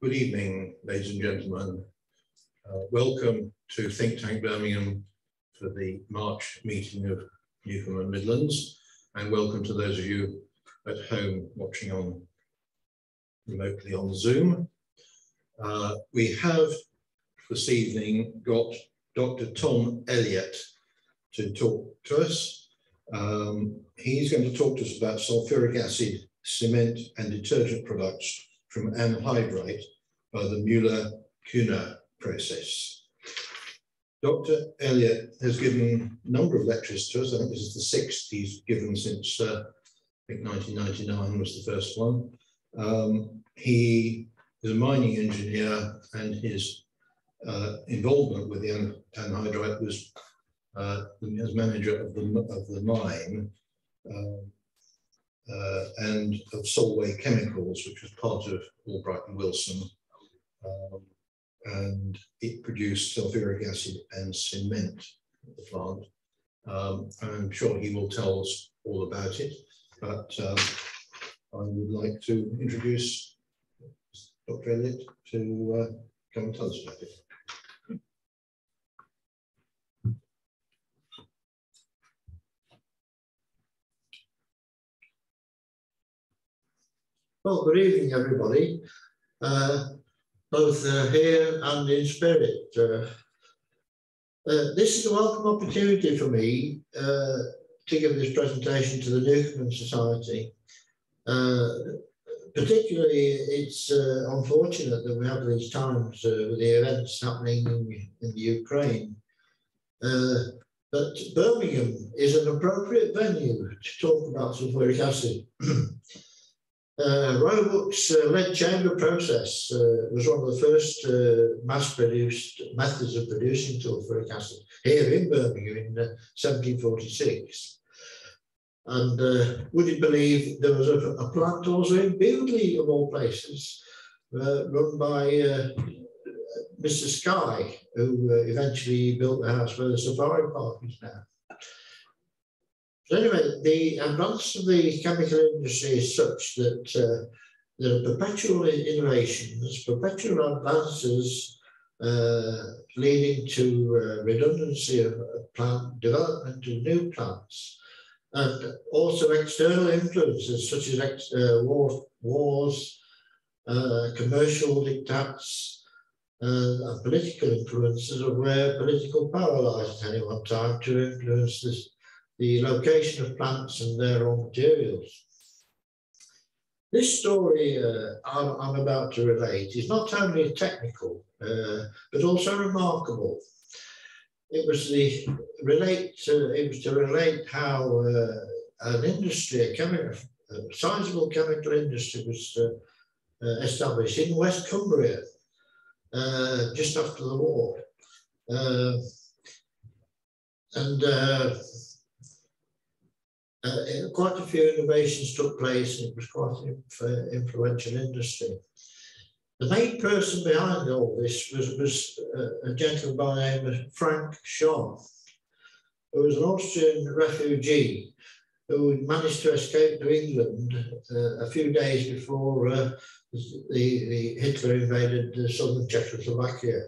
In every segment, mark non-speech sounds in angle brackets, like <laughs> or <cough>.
Good evening, ladies and gentlemen. Uh, welcome to Thinktank Birmingham for the March meeting of Newcomen Midlands, and welcome to those of you at home watching on remotely on Zoom. Uh, we have this evening got Dr. Tom Elliott to talk to us. Um, he's going to talk to us about sulfuric acid, cement and detergent products from anhydrite by the Muller-Kuhne process. Dr. Elliott has given a number of lectures to us. I think this is the sixth he's given since, uh, I think 1999 was the first one. Um, he is a mining engineer and his uh, involvement with the anhydrite was uh, as manager of the, of the mine um, uh, and of Solvay Chemicals, which was part of Albright and Wilson. Um, and it produced sulfuric acid and cement at the plant. Um, I'm sure he will tell us all about it, but um, I would like to introduce Dr. Elliott to uh, come and tell us about it. Well, good evening, everybody, uh, both uh, here and in spirit. Uh, uh this is a welcome opportunity for me uh, to give this presentation to the Newcomen Society. Uh, particularly, it's unfortunate that we have these times with the events happening in, in the Ukraine. but Birmingham is an appropriate venue to talk about sulfuric acid. <clears throat> Uh, Roebuck's uh, lead chamber process uh, was one of the first uh, mass-produced methods of producing sulfuric acid here in Birmingham in 1746. Uh, and uh, would you believe there was a, a, plant also in Bewdley, of all places, run by Mr. Skey, who eventually built the house where the safari park is now. Anyway, the advance of the chemical industry is such that uh, there are perpetual innovations, perpetual advances uh, leading to uh, redundancy of plant development of new plants, and also external influences such as ex uh, war, wars, uh, commercial diktats, uh, and political influences of where political power lies at any one time to influence this the location of plants and their raw materials. This story uh, I'm, about to relate is not only technical, uh, but also remarkable. It was the relate to, it was to relate how uh, an industry, a, chemical, a sizable chemical industry was uh, uh, established in West Cumbria uh, just after the war. and uh, quite a few innovations took place and it was quite an influential industry. The main person behind all this was, was uh, a gentleman by the name of Frank Schon, who was an Austrian refugee who managed to escape to England uh, a few days before uh, the, the Hitler invaded the southern Czechoslovakia.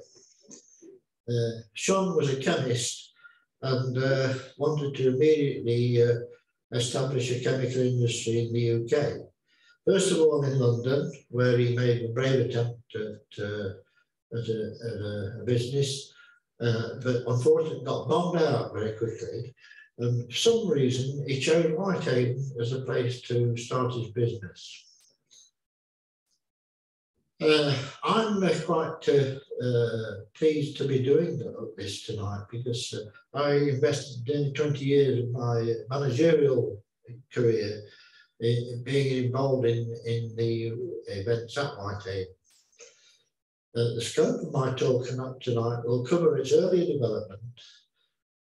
Uh, Schon was a chemist and uh, wanted to immediately uh, establish a chemical industry in the UK. First of all, in London, where he made a brave attempt at, uh, at, a, at a, business, uh, but unfortunately got bombed out very quickly. And for some reason, he chose Whitehaven as a place to start his business. Uh, I'm uh, quite uh, uh, pleased to be doing this tonight because uh, I invested nearly 20 years of my managerial career in being involved in, in the events at Whitehaven. Uh, the scope of my talk tonight will cover its earlier development,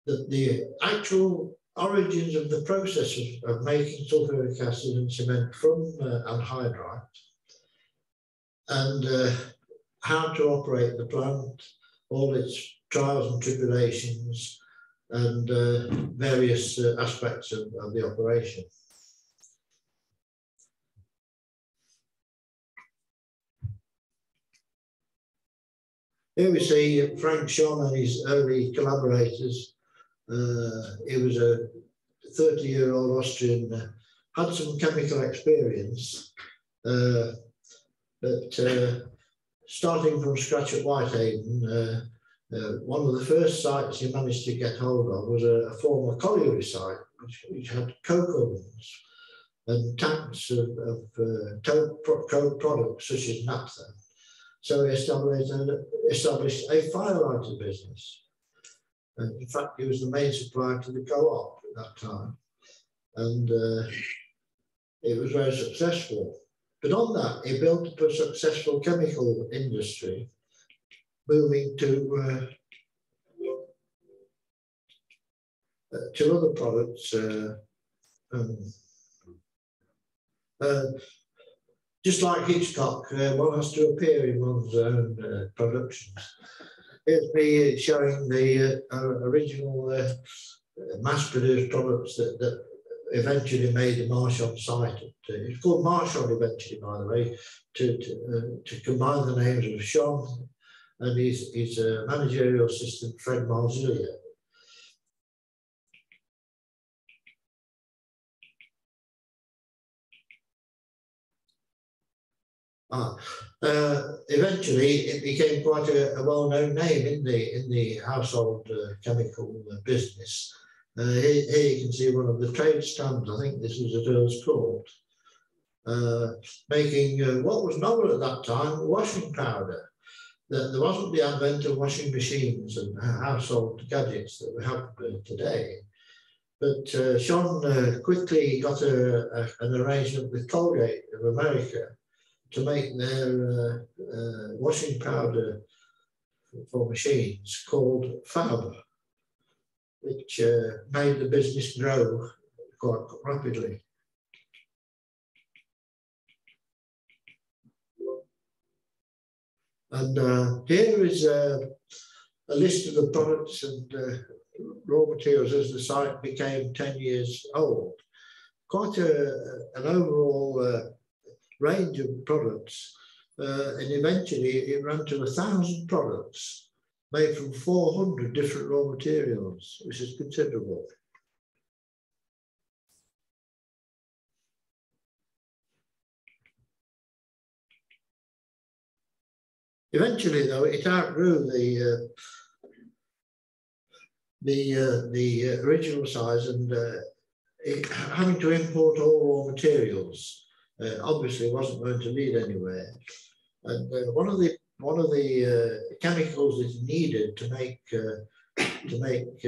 the, the actual origins of the process of, of making sulfuric acid and cement from anhydrite, and uh, how to operate the plant, all its trials and tribulations, and uh, various uh, aspects of, of, the operation. here we see Frank Schon and his early collaborators. Uh, he was a 30 year old Austrian, uh, had some chemical experience, uh, but uh, starting from scratch at Whitehaven, uh, uh, one of the first sites he managed to get hold of was a, a former colliery site, which, which had coke ovens and tanks of, of uh, products such as naphtha. So he established, established a firelighter business. And in fact, he was the main supplier to the co-op at that time. And uh, it was very successful. But on that, he built up a successful chemical industry, moving to uh, uh to other products. Uh, um, uh, just like Hitchcock, uh, one has to appear in one's own uh, productions. Here's me showing the original mass-produced products that, that eventually made Marchon site. It's called Marchon eventually, by the way, to, to, uh, to combine the names of Schon and his, his uh, managerial assistant, Fred Marzillier. Ah, uh, eventually, it became quite a, a well-known name in the in the household uh, chemical uh, business. Uh, here, here, you can see one of the trade stands. I think this was at Earl's Court, uh, making uh, what was novel at that time washing powder. There wasn't the advent of washing machines and household gadgets that we have today. But uh, Schon quickly got a, a, an arrangement with Colgate of America to make their uh, uh, washing powder for machines called Fab, which uh, made the business grow quite rapidly. And uh, here is uh, a list of the products and uh, raw materials as the site became 10 years old. Quite a, an overall range of products. Uh, and eventually it ran to a thousand products made from 400 different raw materials, which is considerable. Eventually, though, it outgrew the uh, the uh, the original size and uh, it, having to import all raw materials uh, obviously wasn't going to lead anywhere. And uh, one of the one of the uh, chemicals that's needed to make to make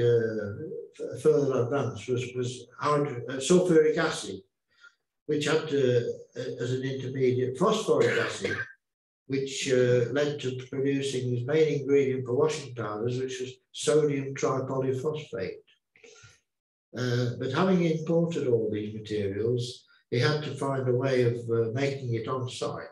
further advance was was sulfuric acid, which had to, as an intermediate phosphoric acid, which uh, led to producing his main ingredient for washing powders, which was sodium tripolyphosphate. Uh, but having imported all these materials, he had to find a way of uh, making it on site.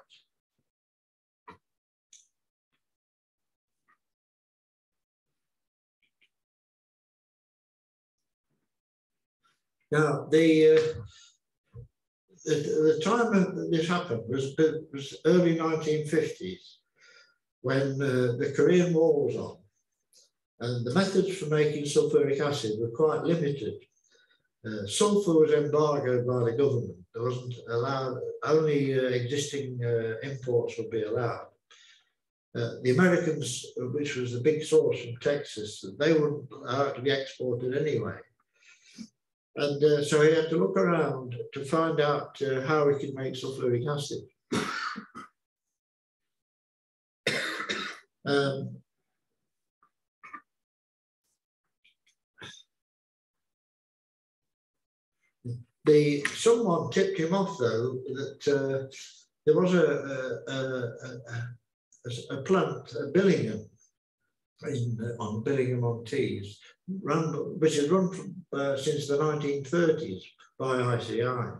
Now, the, uh, the, the time that this happened was, was early 1950s when uh, the Korean War was on. And the methods for making sulfuric acid were quite limited. Uh, sulfur was embargoed by the government. There wasn't allowed, only uh, existing uh, imports would be allowed. Uh, the Americans, which was the big source from Texas, they wouldn't it to be exported anyway. And uh, so he had to look around to find out uh, how he could make sulfuric acid. um, the someone tipped him off though that uh, there was a, a, a, a, plant, a Billingham, in, on Billingham on Tees, run, which is run from, uh, since the 1930s by ICI.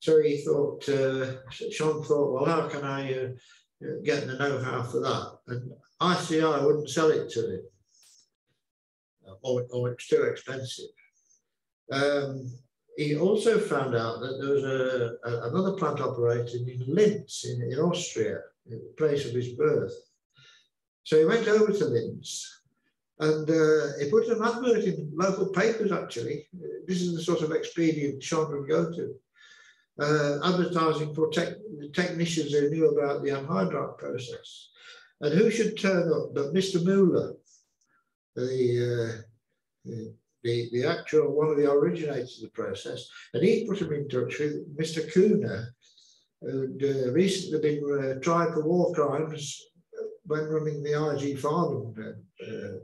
So he thought, uh, Schon thought, well, how can I uh, get the know-how for that? And ICI wouldn't sell it to him, or, or it's too expensive. Um, he also found out that there was a, a another plant operating in Linz in, in Austria, the place of his birth. So he went over to Linz and uh, he put an advert in local papers, actually. This is the sort of expedient would go to. Uh, advertising for tech, technicians who knew about the anhydrite process. And who should turn up but Mr. Muller, the, uh, the, the actual, one of the originators of the process. And he put him in touch with Mr. Kuhne, who'd uh, recently been uh, tried for war crimes when running the IG Farben uh,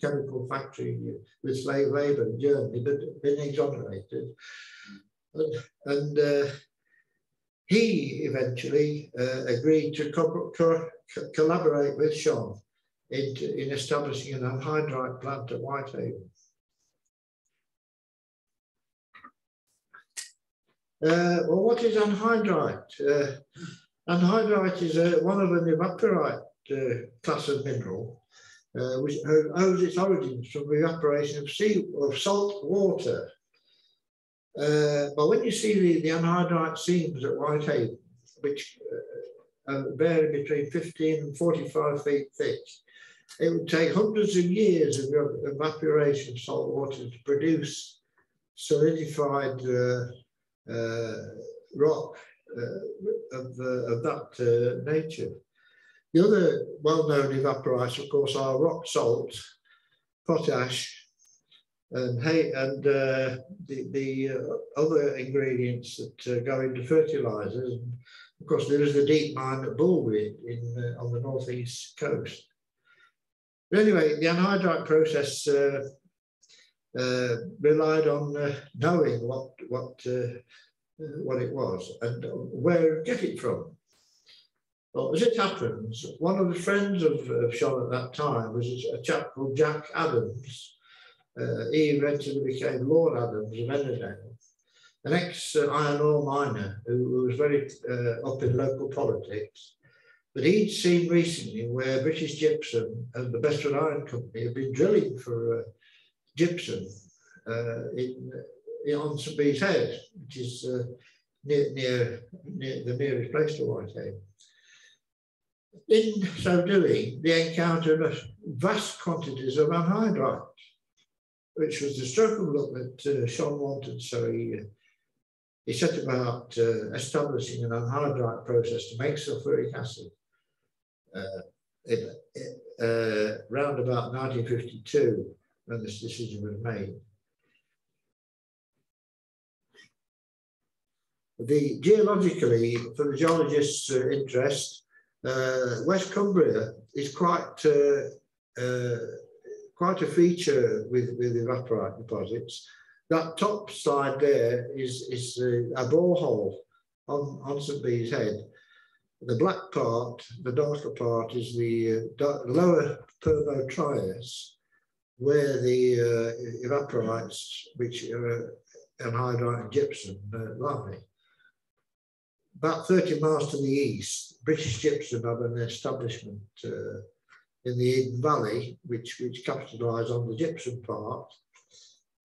chemical factory with slave labour in Germany, but been exonerated. And, and uh, he eventually uh, agreed to co co collaborate with Schon in, in establishing an anhydrite plant at Whitehaven. Uh, well, what is anhydrite? Uh, anhydrite is uh, one of an evaporite uh, class of mineral, uh, which owes its origins from the evaporation of sea of salt water. Uh, but when you see the, the anhydrite seams at Whitehaven, which uh, vary between 15 and 45 feet thick, it would take hundreds of years of evaporation of salt water to produce solidified uh, uh, rock of, of that nature. The other well-known evaporites, of course, are rock salt, potash, and hay, and uh, the, the uh, other ingredients that uh, go into fertilizers. Of course, there is the deep mine at Boulby in uh, on the northeast coast. But anyway, the anhydrite process uh, uh, relied on knowing what what what it was and where to get it from. Well, as it happens, one of the friends of, of Schon at that time was a chap called Jack Adams. Uh, he eventually became Lord Adams of Ennerdale, an ex-iron ore miner who, who, was very uh, up in local politics. But he'd seen recently where British Gypsum and the Bestwood Iron Company have been drilling for uh, gypsum uh, in, in, on St Bees Head, which is uh, near, near, near the nearest place to Whitehaven. In so doing, they encountered vast quantities of anhydrite, which was the stroke of that uh, Schon wanted. So he, uh, he set about uh, establishing an anhydrite process to make sulfuric acid. Uh, uh, around about 1952, when this decision was made. The geologically, for the geologist's interest, uh, West Cumbria is quite uh, uh, quite a feature with with evaporite deposits. That top side there is is a borehole on on St Bees Head. The black part, the darker part, is the uh, lower Permo Trias, where the uh, evaporites, which are anhydrite and gypsum, uh, lie about 30 miles to the east, British Gypsum have an establishment uh, in the Eden Valley, which, which capitalise on the gypsum part.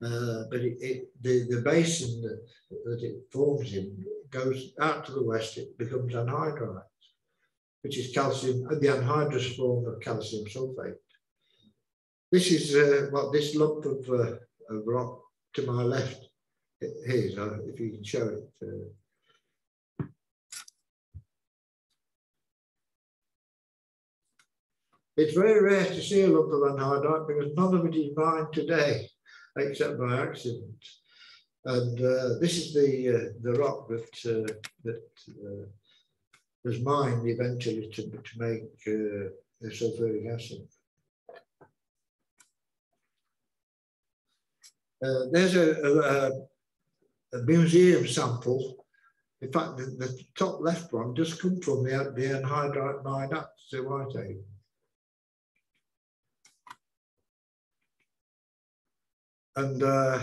Uh, but it, it, the, the basin that, that it forms in goes out to the west, it becomes anhydrite, which is calcium, the anhydrous form of calcium sulfate. This is uh, what this lump of, uh, of rock to my left uh, if you can show it. It's very rare to see a of anhydrite because none of it is mined today, except by accident. And uh, this is the uh, the rock that uh, that uh, was mined eventually to, to make uh, sulfuric acid. Uh, there's a, a, a, museum sample. In fact, the, the, top left one just come from the, the anhydrite mine at Whitehaven. And uh,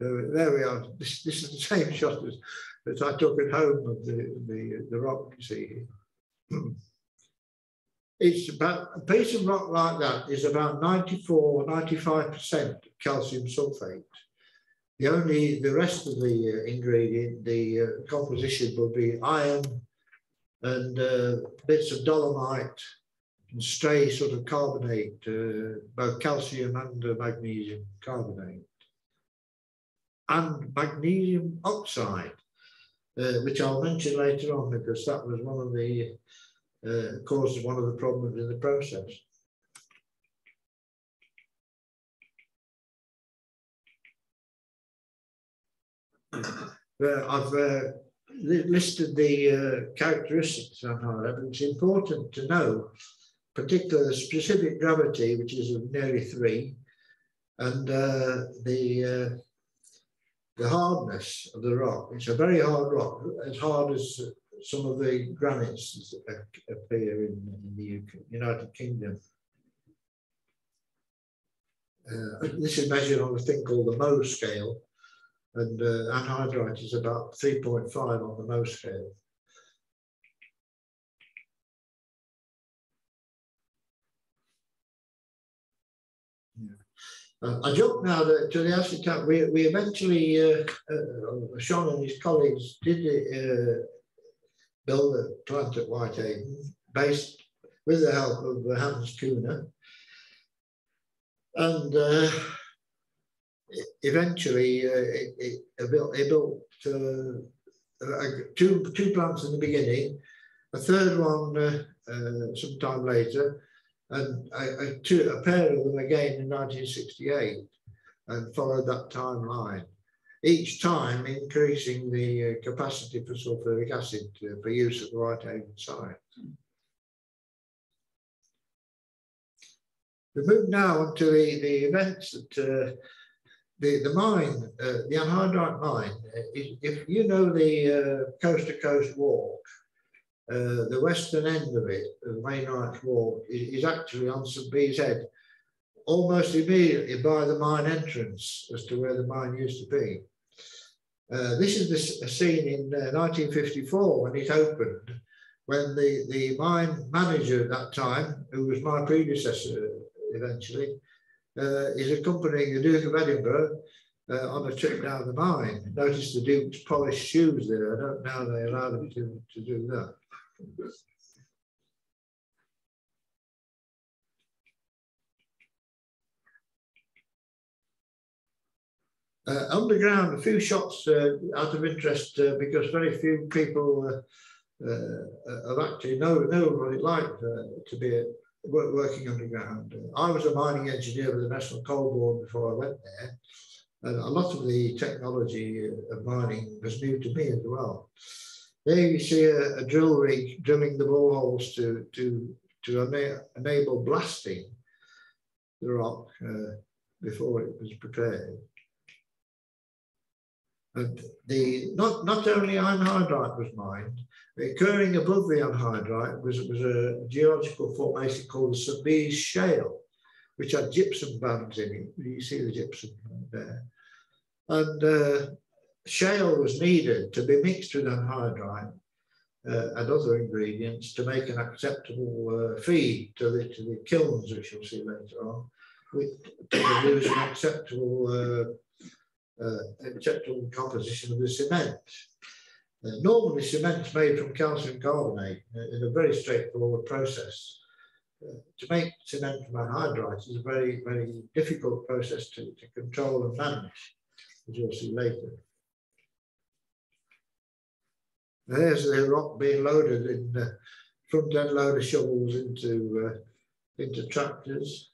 there we are. This, this is the same <laughs> shot as, as I took at home of the, the, the rock you see here. <clears throat> it's about a piece of rock like that is about 94 95% calcium sulfate. The only the rest of the uh, ingredient, the uh, composition will be iron and uh, bits of dolomite and stray sort of carbonate, uh, both calcium and uh, magnesium carbonate. And magnesium oxide, uh, which I'll mention later on because that was one of the uh, caused one of the problems in the process. I've uh, listed the uh, characteristics high but it's important to know, particularly the specific gravity, which is of nearly three, and uh, the uh, the hardness of the rock. It's a very hard rock, as hard as some of the granites that appear in, in the United Kingdom. Uh, this is measured on a thing called the Mohs scale, and uh, anhydrite is about 3.5 on the Mohs scale. Uh, I jump now to, to the acid tap. We, we eventually, uh, uh, Schon and his colleagues did uh, build a plant at Whitehaven based with the help of Hans Kühne. And uh, eventually uh, it, it, it, built, it built two, two plants in the beginning, a third one sometime later, and I, I two, a pair of them again in 1968 and followed that timeline. Each time increasing the uh, capacity for sulfuric acid uh, for use at the right-hand side. We move now on to the, the events that uh, the, the mine, uh, the anhydrite mine, uh, if you know the coast to coast walk, uh, the western end of it, the Wainwright Walk, is, actually on St Bees Head, almost immediately by the mine entrance as to where the mine used to be. Uh, this is the scene in uh, 1954 when it opened, when the, the mine manager at that time, who was my predecessor eventually, uh, is accompanying the Duke of Edinburgh uh, on a trip down the mine. Notice the Duke's polished shoes there. I don't know how they allowed him to, to do that. Uh, underground, a few shots uh, out of interest uh, because very few people uh, uh, have actually know, know what it's like uh, to be working underground. I was a mining engineer with the National Coal Board before I went there, and a lot of the technology of mining was new to me as well. There you see a, a drill rig drilling the boreholes to, to, to ena enable blasting the rock uh, before it was prepared. And the not, not only anhydrite was mined, occurring above the anhydrite was, was a geological formation called the St. Shale, which had gypsum bands in it. You see the gypsum there. And uh, shale was needed to be mixed with anhydrite uh, and other ingredients to make an acceptable uh, feed to the, to the kilns, which you'll see later on, with, to produce an acceptable, uh, uh, acceptable composition of the cement. Uh, normally, cement is made from calcium carbonate in a very straightforward process. Uh, to make cement from anhydrite is a very, very difficult process to, to control and manage, as you'll see later. There's the rock being loaded in uh, front end loader shovels into uh, into tractors.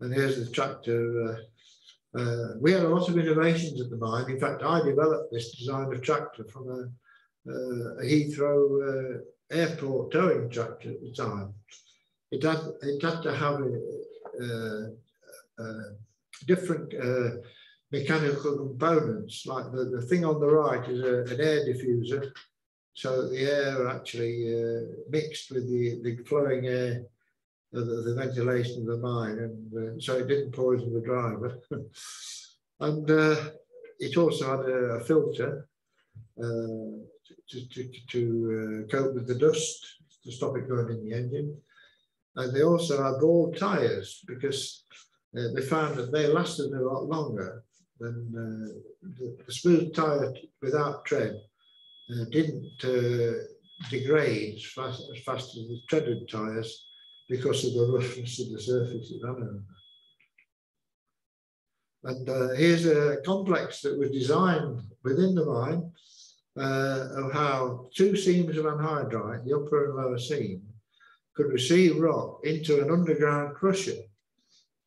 And here's the tractor. Uh, uh, we had a lot of innovations at the mine. In fact, I developed this design of tractor from a, uh, a Heathrow uh, airport towing tractor at the time. It had, it had to have a, a different mechanical components. Like the, the thing on the right is a, an air diffuser. So the air actually uh, mixed with the, the flowing air the, the ventilation of the mine. And uh, so it didn't poison the driver. <laughs> and uh, it also had a, a filter uh, to, to, to uh, cope with the dust to stop it going in the engine. And they also had ball tyres because uh, they found that they lasted a lot longer then uh, the, the, smooth tyre without tread uh, didn't uh, degrades fast, as fast as the treaded tyres because of the roughness of the surface it ran over. And uh, here's a complex that was designed within the mine uh, of how two seams of anhydrite, the upper and lower seam, could receive rock into an underground crusher,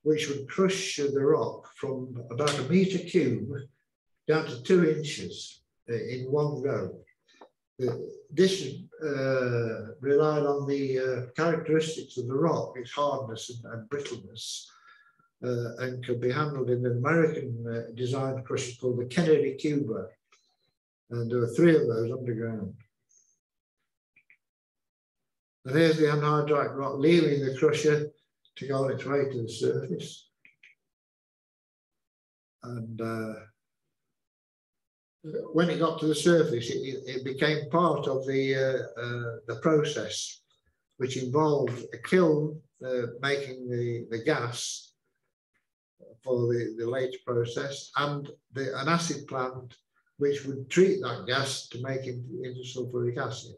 which would crush the rock from about a meter cube down to two inches uh, in one go. This uh, relied on the uh, characteristics of the rock, its hardness and, and brittleness, uh, and could be handled in an American uh, crusher called the Kennedy Cuber. And there were three of those underground. And here's the anhydrite rock leaving the crusher to go on its way to the surface. And uh, when it got to the surface, it, it became part of the, uh, uh, the process, which involved a kiln uh, making the, the gas for the, the later process and the, an acid plant which would treat that gas to make it into sulfuric acid.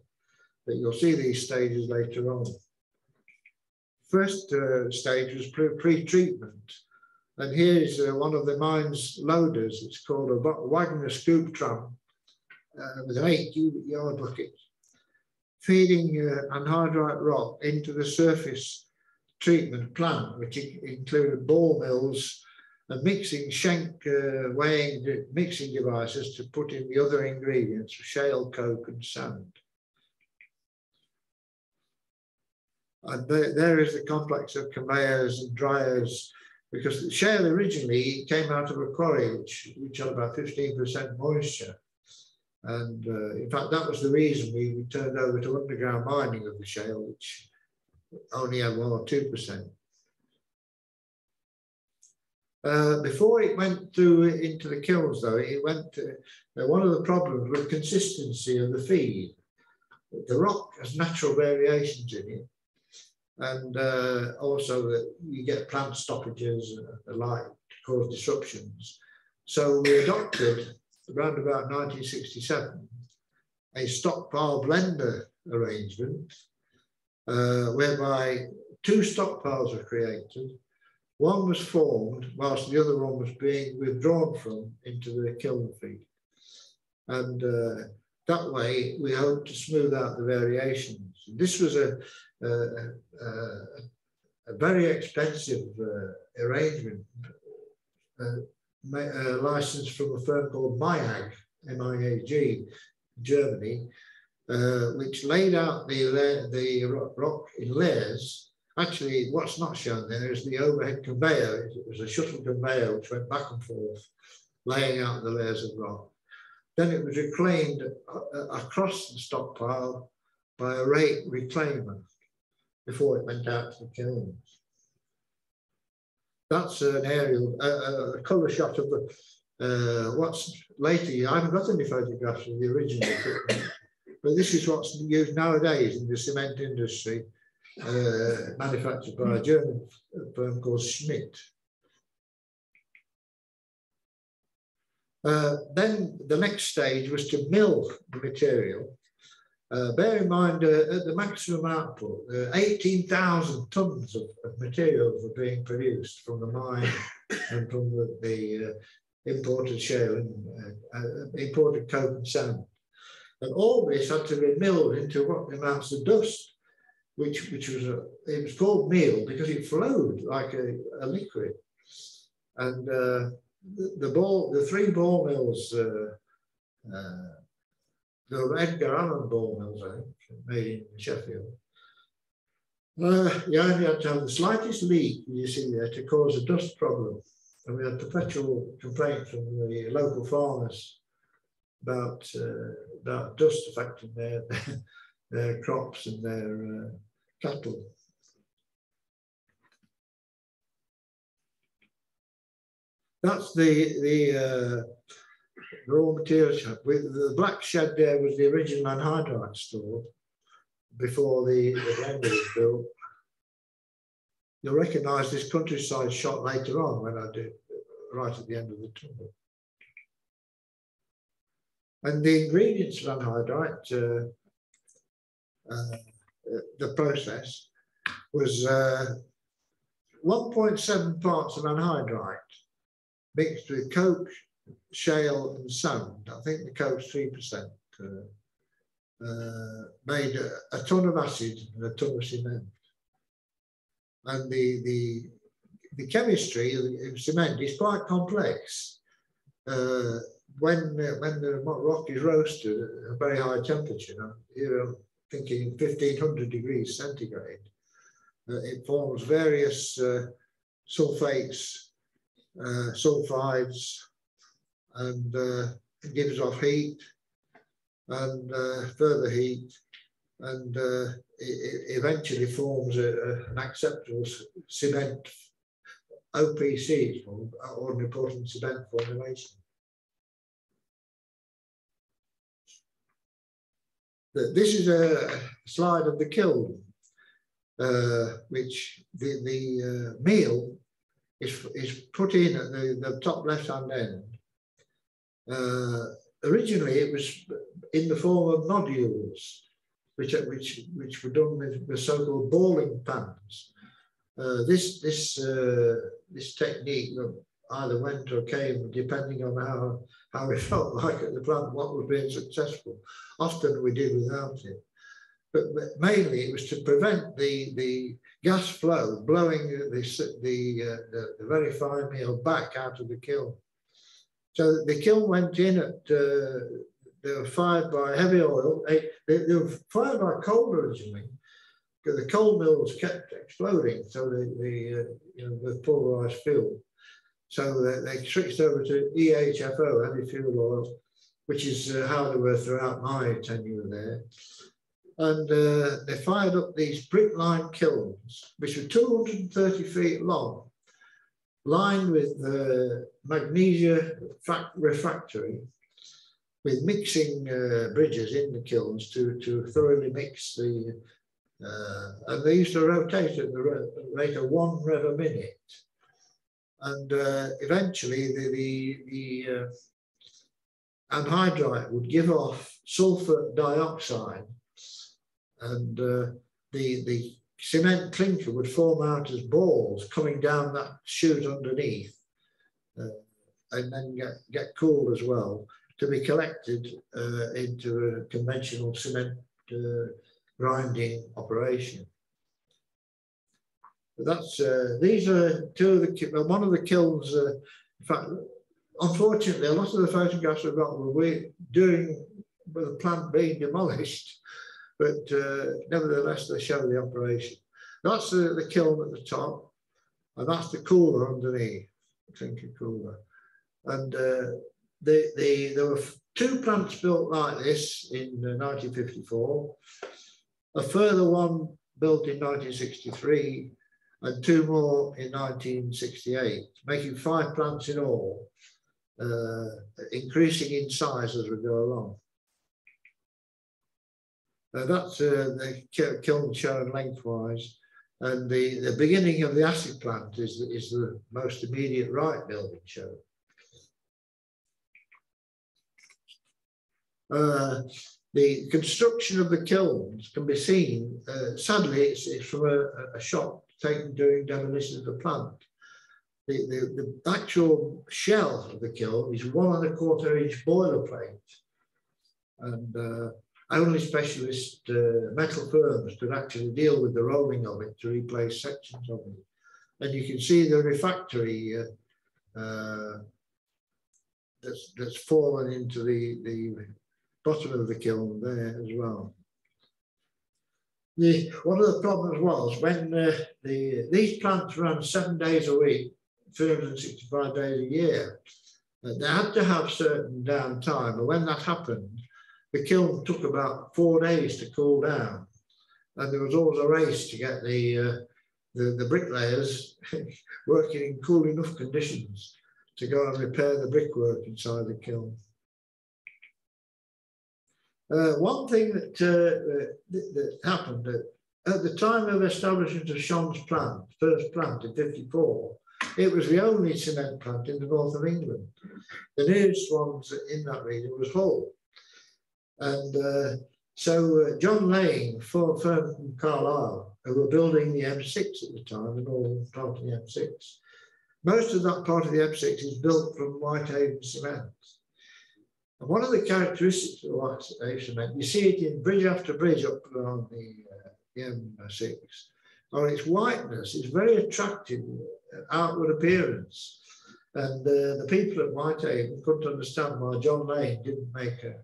But you'll see these stages later on. First uh, stage was pre-treatment. And here's uh, one of the mine's loaders. It's called a Wagner scoop tram uh, with an eight cubic yard bucket, feeding uh, anhydrite rock into the surface treatment plant, which included ball mills and mixing shank uh, weighing mixing devices to put in the other ingredients, shale, coke and sand. And there, there is the complex of conveyors and dryers because shale originally came out of a quarry which, which had about 15% moisture. And uh, in fact, that was the reason we, we turned over to underground mining of the shale, which only had one or 2%. Uh, before it went through into the kilns, though, it went to, uh, one of the problems was consistency of the feed. The rock has natural variations in it, and uh, also you get plant stoppages and the like to cause disruptions. So we adopted around about 1967 a stockpile blender arrangement uh, whereby two stockpiles were created one was formed whilst the other one was being withdrawn from into the kiln feed. And uh, that way we hope to smooth out the variations. This was a, a, very expensive uh, arrangement, uh, uh license from a firm called MIAG, M-I-A-G, Germany, uh, which laid out the, the rock in layers Actually, what's not shown there is the overhead conveyor. It was a shuttle conveyor which went back and forth, laying out the layers of rock. Then it was reclaimed across the stockpile by a rake reclaimer before it went out to the kilns. That's an aerial, uh, a colour shot of the, uh, what's later, I haven't got any photographs of the original but this is what's used nowadays in the cement industry uh, manufactured by a German firm called Schmidt. Uh, then the next stage was to mill the material. Uh, bear in mind, uh, at the maximum output, uh, 18,000 tons of, of, materials were being produced from the mine <coughs> and from the, the uh, imported shale and imported coke and sand. And all this had to be milled into what amounts to dust which which was a it was called meal because it flowed like a, a liquid, and uh, the, the, ball the three ball mills. Uh, uh, the Edgar Allen ball mills, I think, made in Sheffield. Uh, you only had to have the slightest leak, you see there, to cause a dust problem. And we had perpetual complaints from the local farmers about, uh, dust affecting their, <laughs> their crops and their uh, cattle. That's the the raw material shop. With the black shed there was the original anhydrite store before the, the blender was built. You'll recognise this countryside shot later on when I did right at the end of the tunnel. And the ingredients of anhydrite uh, uh, the process was uh, 1.7 parts of anhydrite mixed with coke, shale and sand. I think the coke's 3%. Uh, uh, made a, a, ton of acid and a ton of cement. And the, the, the chemistry of cement is quite complex. Uh, when, when the rock is roasted at a very high temperature, you're thinking 1500 degrees centigrade, uh, it forms various uh, sulfates, uh, sulfides, and uh, gives off heat and uh, further heat, and uh, it, eventually forms a, a, an acceptable cement OPC, ordinary Portland cement formulation. This is a slide of the kiln, uh, which the, the uh, meal is, is put in at the, the top left-hand end. Uh, originally, it was in the form of nodules, which, which, which were done with, with so-called balling pans. Uh, this, this, uh, this technique either went or came depending on how, how it <laughs> felt like at the plant, what was being successful. Often we did without it. But, mainly it was to prevent the, the gas flow blowing the, the, uh, the, the, very fine meal back out of the kiln. So the kiln went in at, uh, they were fired by heavy oil. They, they, were fired by coal originally, because the coal mills kept exploding. So the, the uh, you know, pulverized fuel. So they, they switched over to EHFO, heavy fuel oil, which is uh, how they were throughout my tenure there. And uh, they fired up these brick lined kilns, which were 230 feet long, lined with uh, magnesia refractory, with mixing uh, bridges in the kilns to, to thoroughly mix the, uh, and they used to rotate at the rate of one rev a minute. And uh, eventually the, the, the uh, anhydrite would give off sulfur dioxide and uh, the, the cement clinker would form out as balls coming down that chute underneath uh, and then get, get cooled as well to be collected uh, into a conventional cement uh, grinding operation. But that's uh, these are two of the one of the kilns. Uh, in fact, unfortunately, a lot of the photographs we've got were during with the plant being demolished, but uh, nevertheless they show the operation. That's the, the kiln at the top, and that's the cooler underneath, clinker cooler. And uh, the, the, there were two plants built like this in 1954, uh, a further one built in 1963, and two more in 1968, making five plants in all, uh, increasing in size as we go along. Uh, that's uh, the kiln shown lengthwise. And the, the beginning of the acid plant is, is the most immediate right building shown. Uh, the construction of the kilns can be seen, uh, sadly, it's, it's from a, a, shot taken during demolition of the plant. The, the, the actual shell of the kiln is one and a quarter inch boiler plate. And uh, only specialist uh, metal firms could actually deal with the rolling of it to replace sections of it. And you can see the refractory uh, uh, that's, that's fallen into the, the bottom of the kiln there as well. The, one of the problems was when uh, the, these plants ran seven days a week, 365 days a year, they had to have certain downtime. And when that happened, the kiln took about four days to cool down. And there was always a race to get the, uh, the, the bricklayers <laughs> working in cool enough conditions to go and repair the brickwork inside the kiln. Uh, one thing that, uh, that, that, happened uh, at the time of establishment of Schon's plant, first plant in 54, it was the only cement plant in the north of England. The nearest ones in that region was Hull. And uh, So uh, John Laing, for a firm from Carlisle, who were building the M6 at the time, the northern part of the M6. Most of that part of the M6 is built from Whitehaven cement. And one of the characteristics of Whitehaven cement, you see it in bridge after bridge up on the, uh, the M6, or its whiteness is very attractive uh, outward appearance. And uh, the people at Whitehaven couldn't understand why John Laing didn't make a,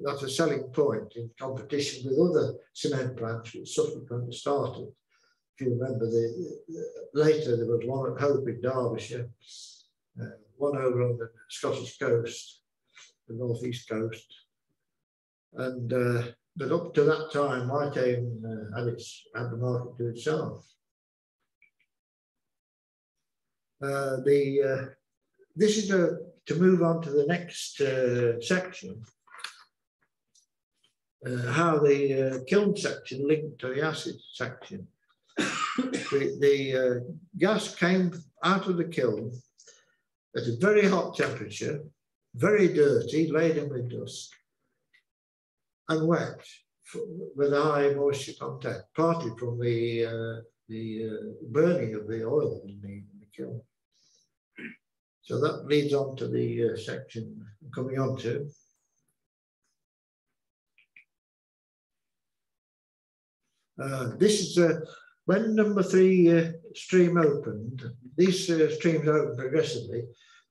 that's a selling point in competition with other cement plants which subsequently started. If you remember, the, the later there was one at Hope in Derbyshire, uh, one over on the Scottish coast, the northeast coast, and uh, but up to that time, Whitehaven uh, had its had the market to itself. Uh, the uh, this is a to move on to the next uh, section uh, how the uh, kiln section linked to the acid section. the, the uh, gas came out of the kiln at a very hot temperature, very dirty, laden with dust, and wet with a high moisture content, partly from the, uh, the uh, burning of the oil in the, in the, kiln. So that leads on to the uh, section coming on to. Uh, this is uh, when number three uh, stream opened. These uh, streams open progressively.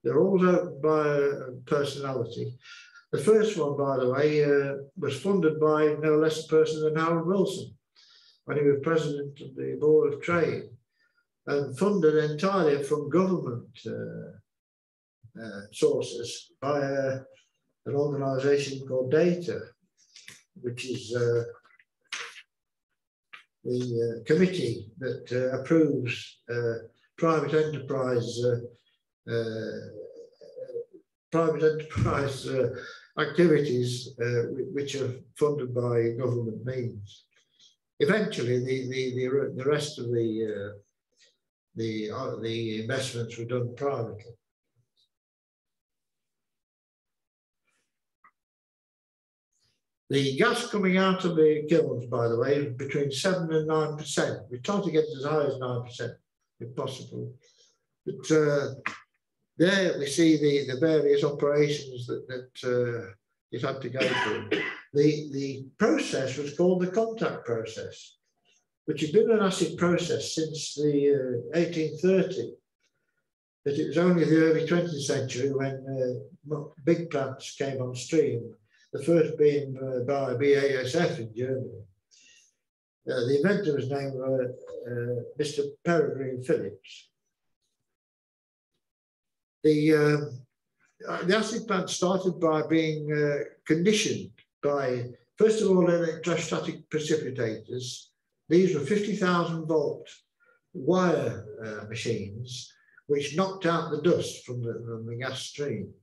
They're all opened by personality. The first one, by the way, uh, was funded by no less a person than Harold Wilson when he was president of the Board of Trade and funded entirely from government sources by an organisation called DATA, which is the uh, committee that uh, approves uh, private enterprise private enterprise activities which are funded by government means. Eventually, the the the, the rest of the the the investments were done privately. The gas coming out of the kilns, by the way, is between 7 and 9%. We try to get as high as 9% if possible. But uh, there we see the, the various operations that, that uh, it had to go through. The, the process was called the contact process, which had been an acid process since the uh, 1830. But it was only the early 20th century when uh, big plants came on stream the first being uh, by BASF in Germany. Uh, the inventor was named uh, Mr. Peregrine Phillips. The, um, the acid plant started by being conditioned by, first of all, electrostatic precipitators. These were 50,000 volt wire uh, machines, which knocked out the dust from the, from the gas stream.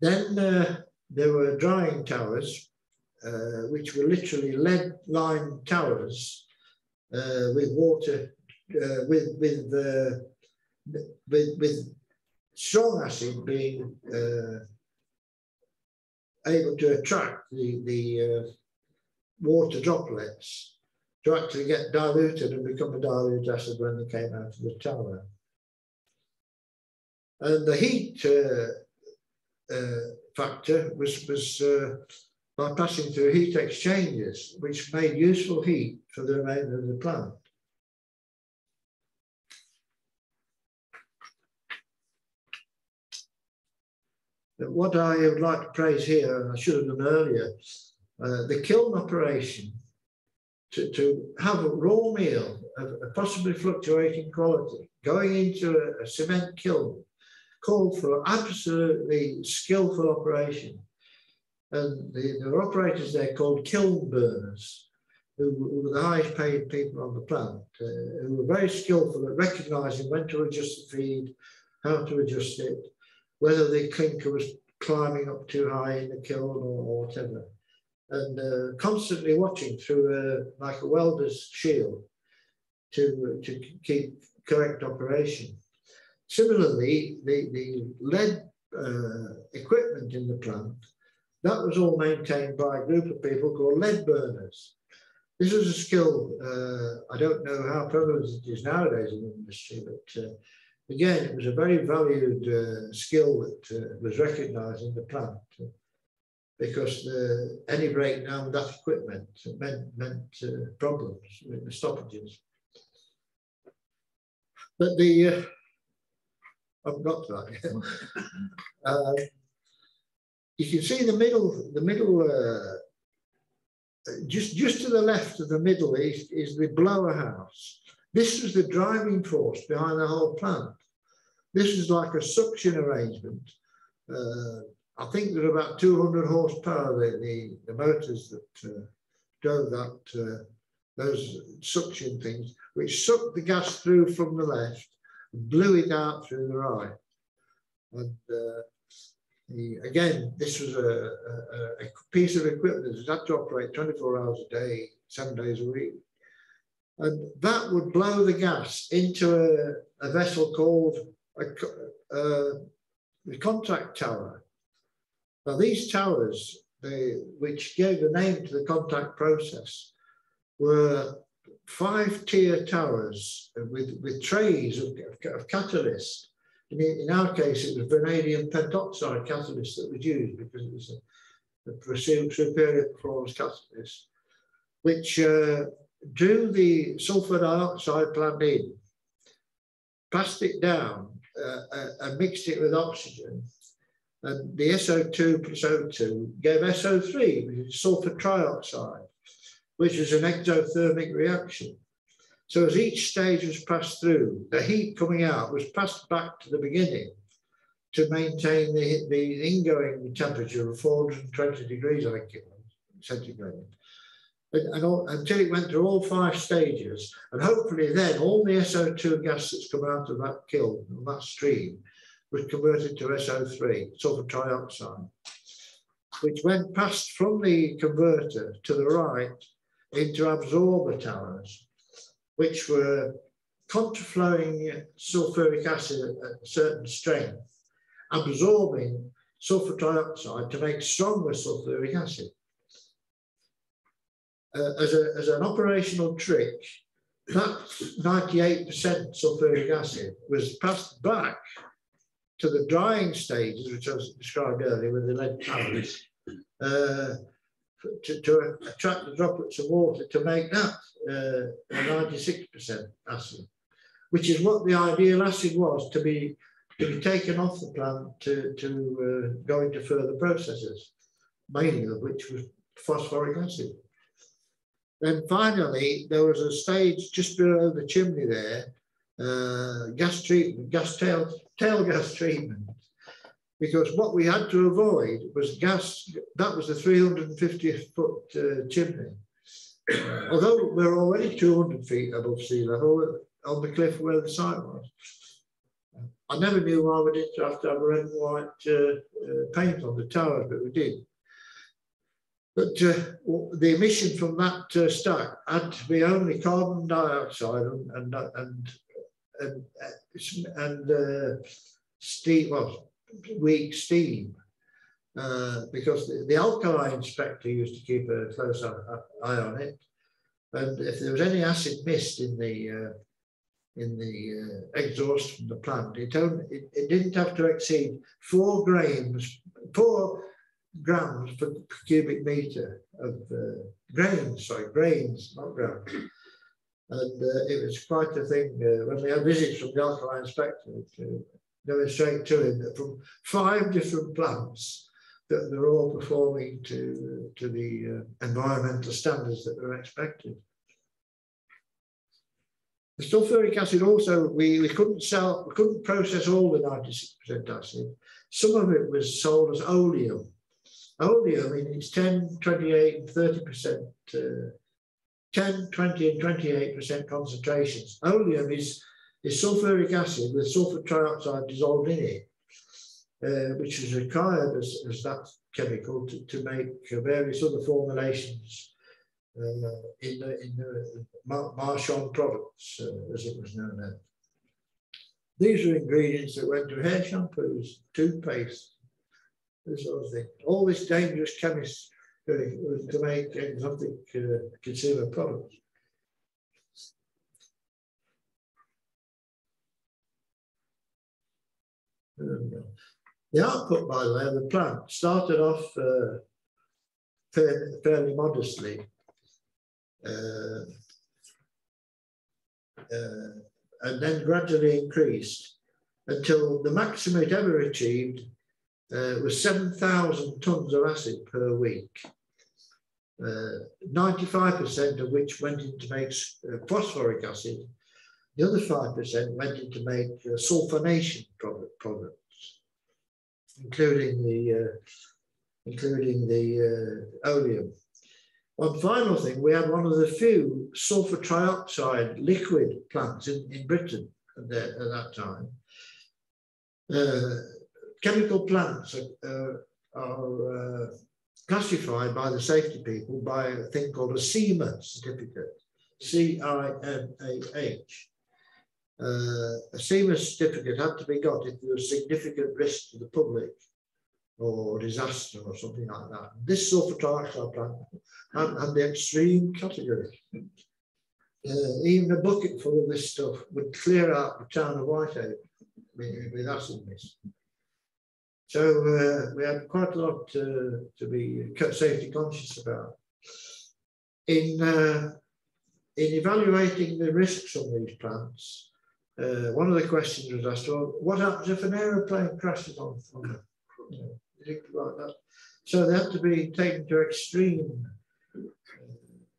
Then uh, there were drying towers, uh, which were literally lead lined towers uh, with water, uh, with, with, uh, with, with strong acid being uh, able to attract the, the uh, water droplets to actually get diluted and become a dilute acid when they came out of the tower. And the heat uh, factor was, was uh, by passing through heat exchangers, which made useful heat for the remainder of the plant. But what I would like to praise here, and I should have done earlier, uh, the kiln operation to, to have a raw meal of a possibly fluctuating quality going into a, a cement kiln called for absolutely skillful operation. And the, there were operators there called kiln burners, who, who were the highest paid people on the plant, uh, who were very skillful at recognizing when to adjust the feed, how to adjust it, whether the clinker was climbing up too high in the kiln or, or whatever. And uh, constantly watching through a, like a welder's shield to, to keep correct operation. Similarly, the, the lead uh, equipment in the plant that was all maintained by a group of people called lead burners. This was a skill, uh, I don't know how prevalent it is nowadays in the industry, but uh, again, it was a very valued uh, skill that uh, was recognised in the plant because the, any breakdown of that equipment meant, meant uh, problems with the stoppages. But the, uh, I've got to that yet. <laughs> uh, you can see the middle, the middle, uh, just, just to the left of the middle is, is the blower house. This was the driving force behind the whole plant. This is like a suction arrangement. Uh, I think there are about 200 horsepower, the, the, the motors that uh, drove that, uh, those suction things, which sucked the gas through from the left, blew it out through the eye. And uh, the, again, this was a, a, a, piece of equipment that had to operate 24 hours a day, seven days a week. And that would blow the gas into a, a vessel called uh, the contact tower. Now, these towers, they, which gave the name to the contact process, were five tier towers with, with trays of, of, of catalyst. In, in, our case, it was vanadium pentoxide catalyst that was used because it was a, a superior performance catalyst, which uh, drew the sulfur dioxide plant in, passed it down, uh, uh, and mixed it with oxygen, and the SO2 plus O2 gave SO3, which is sulfur trioxide, which is an exothermic reaction. So as each stage was passed through, the heat coming out was passed back to the beginning to maintain the, the ingoing temperature of 420 degrees, I think it was, centigrade. And, and all, until it went through all five stages, and hopefully then all the SO2 gas that's come out of that kiln, that stream, was converted to SO3, sulfur trioxide, which went past from the converter to the right into absorber towers, which were contraflowing sulfuric acid at a certain strength, absorbing sulfur dioxide to make stronger sulfuric acid. Uh, as, a, as an operational trick, that 98% sulfuric acid was passed back to the drying stages, which I described earlier with the lead tablets, uh, to, to, attract the droplets of water to make that uh, a 96% acid, which is what the ideal acid was to be to be taken off the plant to, to uh, go into further processes, mainly of which was phosphoric acid. Then finally, there was a stage just below the chimney there uh, gas treatment, gas tail, tail gas treatment. Because what we had to avoid was gas, that was a 350 foot uh, chimney. <coughs> Although we're already 200 feet above sea level on the cliff where the site was. I never knew why we didn't have to have red and white uh, uh, paint on the towers, but we did. But uh, the emission from that uh, stack had to be only carbon dioxide and, and, and and, and uh, steam, well, weak steam. Uh, because the, the, alkali inspector used to keep a close eye on it. And if there was any acid mist in the uh, in the uh, exhaust from the plant, it, only, it, it, didn't have to exceed four grams, four grams per cubic meter of uh, grains, sorry, grains, not grams. And uh, it was quite a thing uh, when we had visits from the alkali inspector to demonstrate to him from five different plants that they're all performing to, to the uh, environmental standards that were expected. The sulfuric acid also, we, we couldn't sell, we couldn't process all the 96% acid. Some of it was sold as oleum. Oleum in its 10, 28, 30% uh, 10, 20, and 28% concentrations. Oleum is, is sulfuric acid with sulfur trioxide dissolved in it, uh, which is required as, as that chemical to, to make various other formulations uh, in the, in the Marchon products, uh, as it was known then. These are ingredients that went to hair shampoos, toothpaste, this sort of thing. All this dangerous chemists to make exotic uh, consumer products. The output, by the way, of the plant started off uh, fairly, modestly. Uh, uh, and then gradually increased until the maximum it ever achieved uh, was 7,000 tons of acid per week. 95% uh, of which went into make uh, phosphoric acid. The other 5% went into make uh, sulfonation product, products, including the, including the oleum. One final thing, we had one of the few sulfur trioxide liquid plants in, in Britain at, the, at that time. Uh, chemical plants are, are uh, classified by the safety people by a thing called a CIMAH certificate, C-I-M-A-H. Uh, a CIMAH certificate had to be got if there was significant risk to the public or disaster or something like that. This sulfur trioxide plant had, had the extreme category. Uh, even a bucket full of this stuff would clear out the town of Whitehaven with, with acid mist. So uh, we had quite a lot to, to be safety conscious about. In, uh, in evaluating the risks on these plants, uh, one of the questions was asked, well, what happens if an aeroplane crashes on, on you know, like that? So they have to be taken to extreme uh,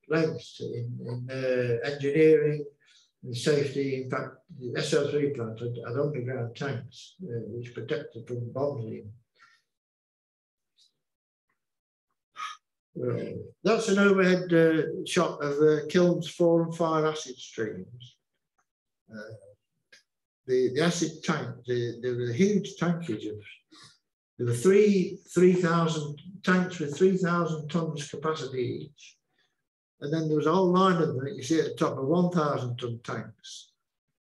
lengths in, in uh, engineering, and safety. In fact, the SO3 plant had, had underground tanks uh, which protected from bombing. Uh, that's an overhead uh, shot of the kilns four and five acid streams. Uh, the, the acid tank, the, there a huge tankage of, there were three 3,000 tanks with 3,000 tons capacity each. And then there was a whole line of them that you see at the top of 1,000 ton tanks.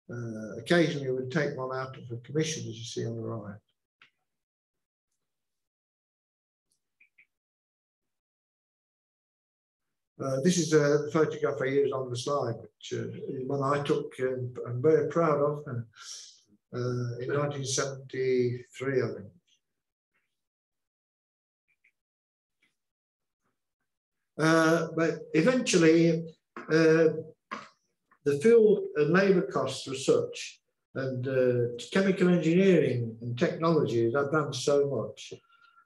Uh, occasionally we would take one out of the commission, as you see on the right. Uh, this is a photograph I used on the slide, which uh, one I took and I'm very proud of uh, in 1973, I think. Uh, but eventually, uh, the fuel and labour costs were such, and uh, chemical engineering and technology has advanced so much,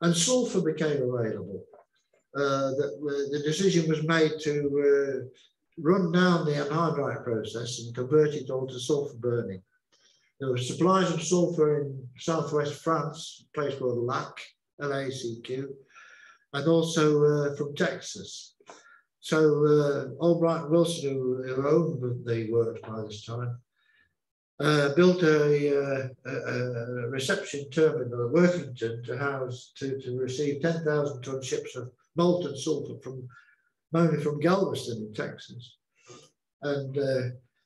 and sulphur became available. Uh, that the decision was made to uh, run down the anhydrite process and convert it all to sulphur burning. There were supplies of sulphur in southwest France, a place called Lacq, L-A-C-Q, and also uh, from Texas. So uh, Albright Wilson, who, who, owned the works by this time, uh, built a, a, a, reception terminal at Workington to house to, to receive 10,000 ton ships of molten sulfur from mainly from Galveston in Texas. And uh,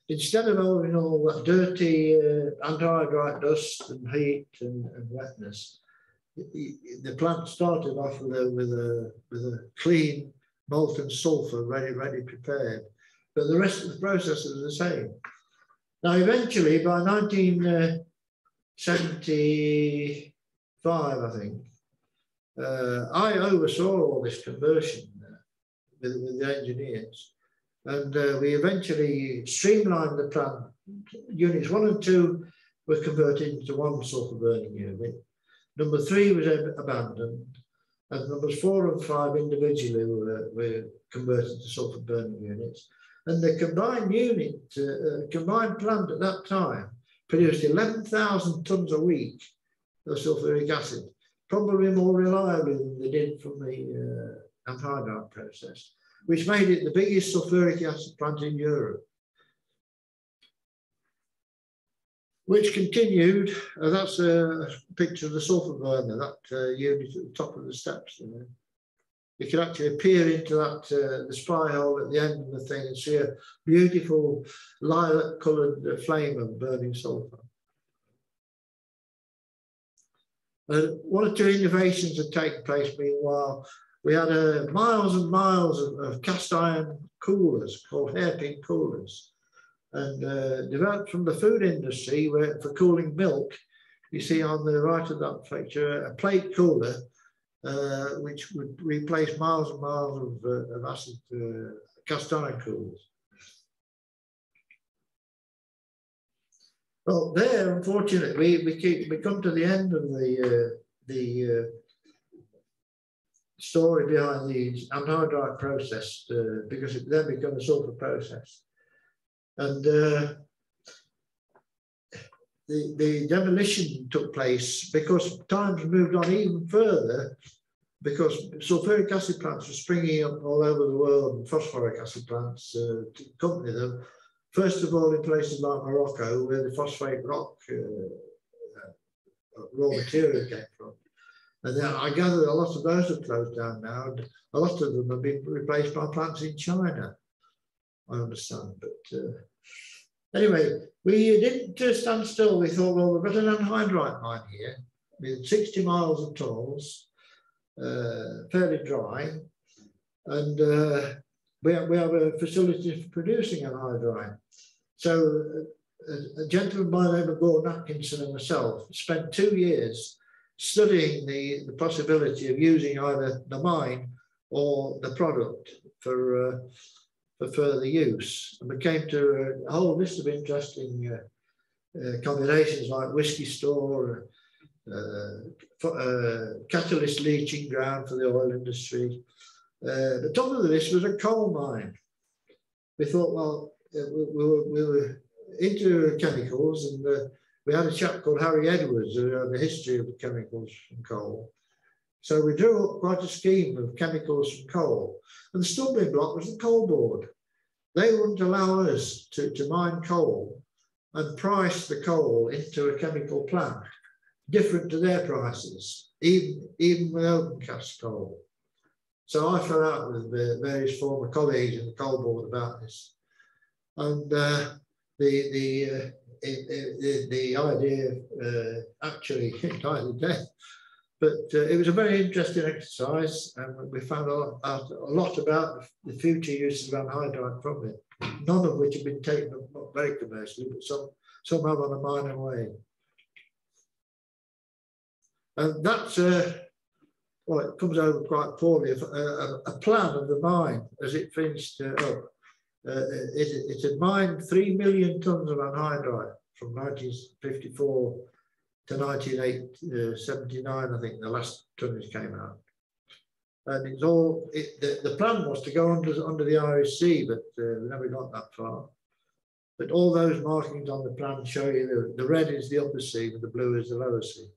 instead of having all that dirty uh, anhydrite dust and heat and, and wetness, the plant started off with a, with a, with a clean molten sulfur ready, ready prepared. But the rest of the process is the same. Now, eventually, by 1975, I think, uh, I oversaw all this conversion uh, with, with, the engineers. And uh, we eventually streamlined the plant. Units one and two were converted into one sulfur burning unit. Number three was abandoned. And numbers four and five individually were, were converted to sulfur burning units. And the combined unit, uh, uh combined plant at that time produced 11,000 tons a week of sulfuric acid probably more reliably than they did from the uh, anhydrite process, which made it the biggest sulfuric acid plant in Europe. Which continued, uh, that's a picture of the sulfur burner, that uh, unit at the top of the steps. There. You can actually peer into that, uh, the spy hole at the end of the thing and see a beautiful lilac coloured uh, flame of burning sulfur. Uh, one or two innovations had taken place meanwhile. We had uh, miles and miles of, of, cast iron coolers called hairpin coolers and uh, developed from the food industry where, for cooling milk. You see on the right of that picture a plate cooler uh, which would replace miles and miles of, uh, of acid uh, cast iron coolers. Well, there, unfortunately, we, we keep we come to the end of the uh, the uh, story behind the anhydrite process uh, because it then becomes a sulfur process, and uh, the the demolition took place because times moved on even further because sulfuric acid plants were springing up all over the world and phosphoric acid plants uh, to accompany them First of all, in places like Morocco, where the phosphate rock uh, uh, raw material came from. And then I gather a lot of those have closed down now, and a lot of them have been replaced by plants in China, I understand. But uh, anyway, we didn't just stand still. We thought, well, we've got an anhydrite mine here with 60 miles of tunnels, uh, fairly dry, and uh, we have, we have a facility for producing an anhydrite. So a, a gentleman by the name of Gordon Atkinson and myself spent two years studying the, the possibility of using either the mine or the product for, uh, for further use. And we came to a whole list of interesting uh, uh, combinations like whiskey store, uh, uh, catalyst leaching ground for the oil industry. Uh, the top of the list was a coal mine. We thought, well, we, we, were, we were into chemicals and uh, we had a chap called Harry Edwards who had a history of chemicals from coal. So we drew up quite a scheme of chemicals from coal. And the stumbling block was the coal board. They wouldn't allow us to, to mine coal and price the coal into a chemical plant, different to their prices, even, even with open cast coal. So I fell out with various former colleagues in the coal board about this and uh, the the uh, it, it, the, the idea uh, actually <laughs> of death. But uh, it was a very interesting exercise, and we found out a lot about the future uses of anhydrite from it. None of which have been taken up very commercially, but some some have on a minor way. And that's uh, well, it comes over quite poorly. A, a, a plan of the mine as it finished uh, up uh, it, it had mined 3 million tons of anhydrite from 1954 to 1979, I think the last tonnage came out. And it's all, it, the, the plan was to go under, under the Irish Sea, but uh, we never got that far. But all those markings on the plan show you the, the red is the upper sea and the blue is the lower sea.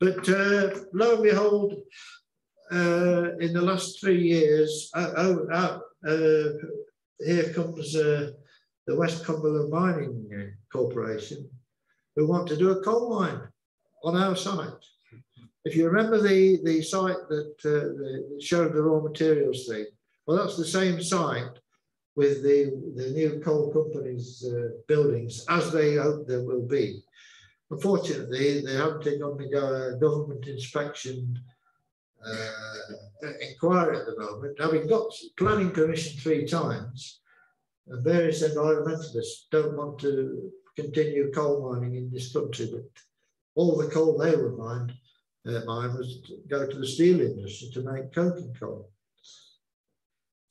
But uh, lo and behold, uh, in the last three years, uh, oh, uh, uh here comes uh, the West Cumberland Mining Corporation, who want to do a coal mine on our site. If you remember the, the site that, the, showed the raw materials thing, well, that's the same site with the, the new coal companies' buildings, as they hope there will be. Unfortunately, they haven't taken on the government inspection uh, inquiry at the moment, having got planning permission three times, various environmentalists don't want to continue coal mining in this country, but all the coal they would mine, uh, mine was to go to the steel industry to make coking coal.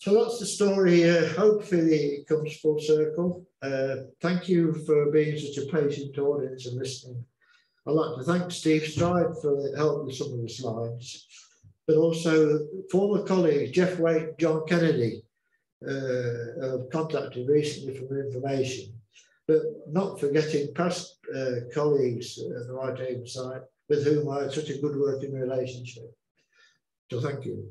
So that's the story. Uh, hopefully it comes full circle. Uh, thank you for being such a patient audience and listening. I'd like to thank Steve Stride for help with some of the slides but also former colleagues, Jeff Waite, John Kennedy, uh, have contacted recently for information, but not forgetting past uh, colleagues at the Whitehaven site with whom I had such a good working relationship. So thank you.